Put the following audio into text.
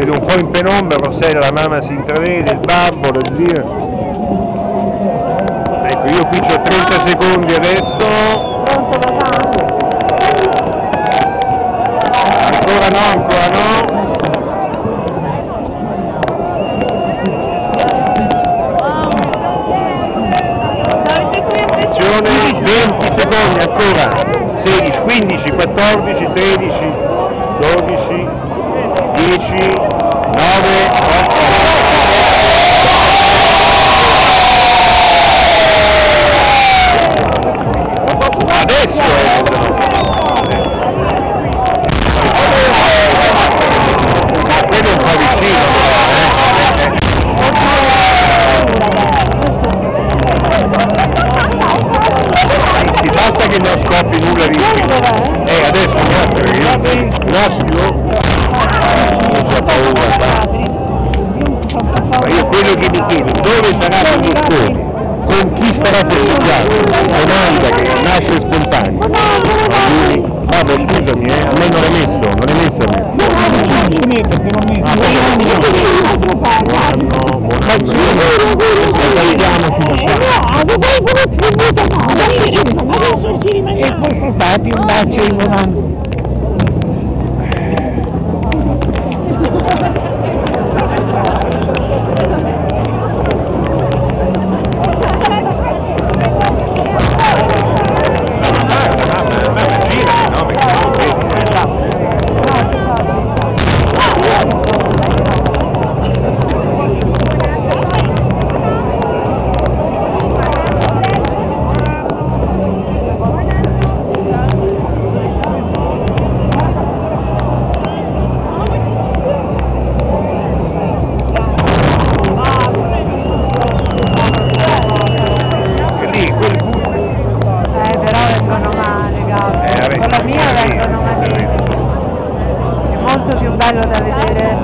Siete un po' in penombra, Rossella, la mamma si intravede, il babbo, la zia. Ecco, io qui ho 30 secondi adesso. Ancora no, ancora no. Attenzione, 20 secondi ancora. 16, 15, 14, 13, 12, 10, 9, 8. Adesso eh. Che non scoppi nulla di Eh, adesso niente, perché io attimo paura, sa. Ma io quello che mi chiedo, dove sarà Berlusconi? Con chi starà festeggiando? Domanda che nasce spontanea. Ma scusami, eh, a me non è messo, non è messo a me. Ah, buon anno, buon anno. E poi fatti un bacio in buon anno. Thank you. Vengono male, Eh, Gabri. vabbè, Con la mia sì. vengono malissimo. È molto più bello da vedere.